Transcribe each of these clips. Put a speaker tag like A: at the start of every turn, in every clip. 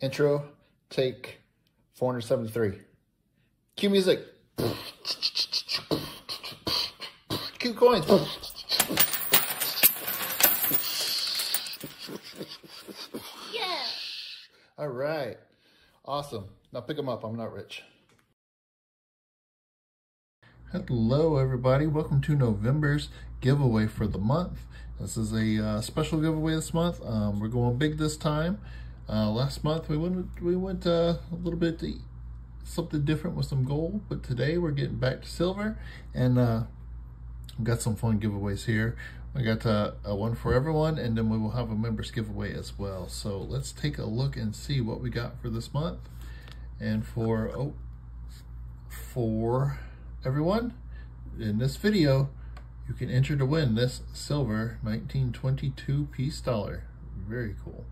A: Intro, take 473. Cue music. Cue coins.
B: Yeah.
A: All right. Awesome. Now pick them up. I'm not rich. Hello, everybody. Welcome to November's giveaway for the month. This is a uh, special giveaway this month. Um, we're going big this time. Uh, last month we went we went uh, a little bit to something different with some gold, but today we're getting back to silver, and uh, we've got some fun giveaways here. We got uh, a one for everyone, and then we will have a members giveaway as well. So let's take a look and see what we got for this month. And for oh, for everyone in this video, you can enter to win this silver 1922 peace dollar. Very cool.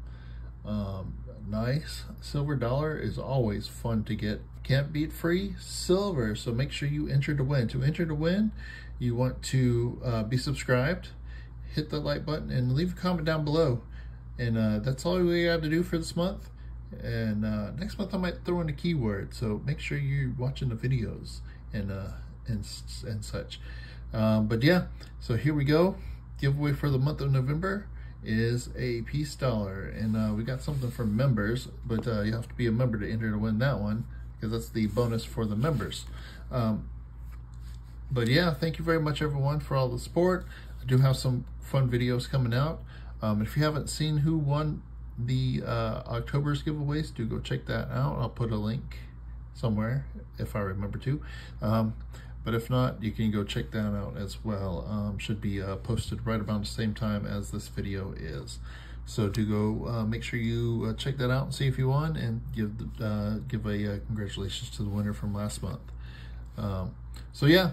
A: Um, nice silver dollar is always fun to get. Can't beat free silver, so make sure you enter to win. To enter to win, you want to uh, be subscribed, hit the like button, and leave a comment down below. And uh, that's all we have to do for this month. And uh, next month I might throw in a keyword, so make sure you're watching the videos and uh, and and such. Um, but yeah, so here we go. Giveaway for the month of November is a peace dollar. And uh, we got something for members, but uh, you have to be a member to enter to win that one because that's the bonus for the members. Um, but yeah, thank you very much everyone for all the support. I do have some fun videos coming out. Um, if you haven't seen who won the uh, October's giveaways, do go check that out. I'll put a link somewhere if I remember to. Um, but if not, you can go check that out as well. Um, should be uh, posted right about the same time as this video is. So do go uh, make sure you uh, check that out and see if you won and give uh, give a uh, congratulations to the winner from last month. Um, so yeah,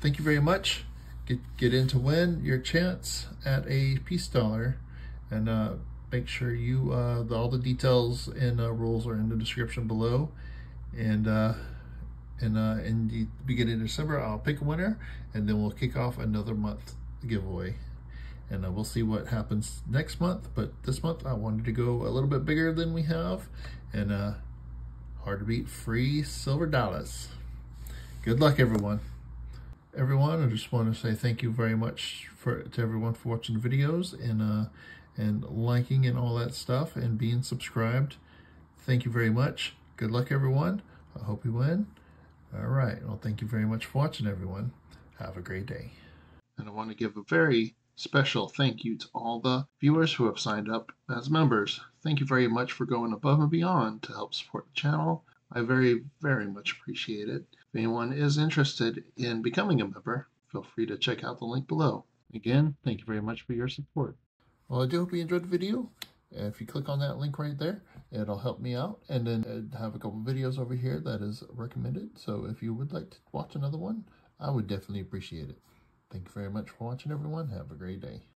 A: thank you very much. Get, get in to win your chance at a peace dollar and uh, make sure you, the, all the details and rules are in the description below. And and uh, in the beginning of December, I'll pick a winner, and then we'll kick off another month giveaway. And uh, we'll see what happens next month. But this month, I wanted to go a little bit bigger than we have, and uh, hard to beat free silver dollars. Good luck, everyone. Everyone, I just want to say thank you very much for to everyone for watching videos and uh, and liking and all that stuff and being subscribed. Thank you very much. Good luck, everyone. I hope you win. All right. Well, thank you very much for watching, everyone. Have a great day. And I want to give a very special thank you to all the viewers who have signed up as members. Thank you very much for going above and beyond to help support the channel. I very, very much appreciate it. If anyone is interested in becoming a member, feel free to check out the link below. Again, thank you very much for your support. Well, I do hope you enjoyed the video. If you click on that link right there, it'll help me out. And then I have a couple videos over here that is recommended. So if you would like to watch another one, I would definitely appreciate it. Thank you very much for watching, everyone. Have a great day.